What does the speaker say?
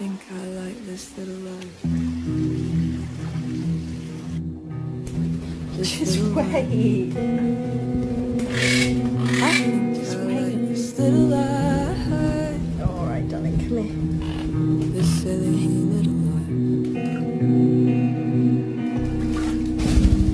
think I like this little uh, life. Just wait. Just wait. All right, darling, come here. This silly little life.